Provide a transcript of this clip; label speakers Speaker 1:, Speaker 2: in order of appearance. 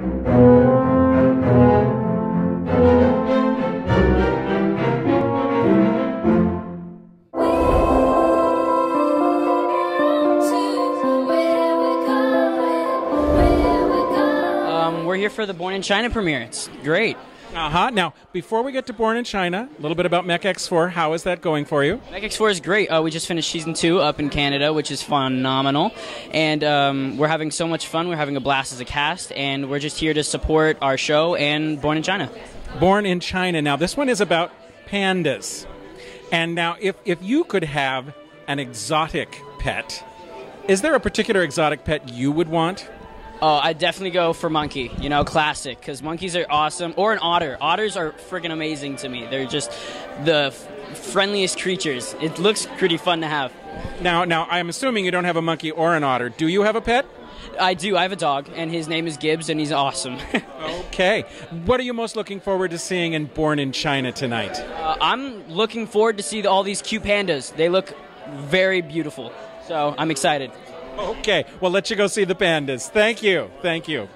Speaker 1: Um, we're here for the Born in China premiere. It's great.
Speaker 2: Uh huh. Now, before we get to Born in China, a little bit about Mech X4. How is that going for you?
Speaker 1: Mech X4 is great. Uh, we just finished season two up in Canada, which is phenomenal. And um, we're having so much fun. We're having a blast as a cast, and we're just here to support our show and Born in China.
Speaker 2: Born in China. Now, this one is about pandas. And now, if, if you could have an exotic pet, is there a particular exotic pet you would want?
Speaker 1: Oh, I'd definitely go for monkey. You know, classic, because monkeys are awesome. Or an otter. Otters are freaking amazing to me. They're just the f- friendliest creatures. It looks pretty fun to have.
Speaker 2: Now, now, I'm assuming you don't have a monkey or an otter. Do you have a pet?
Speaker 1: I do. I have a dog, and his name is Gibbs, and he's awesome.
Speaker 2: Okay. What are you most looking forward to seeing in Born in China tonight?
Speaker 1: Uh, I'm looking forward to see the, all these cute pandas. They look very beautiful. So I'm excited.
Speaker 2: Okay. Well, let you go see the pandas. Thank you. Thank you.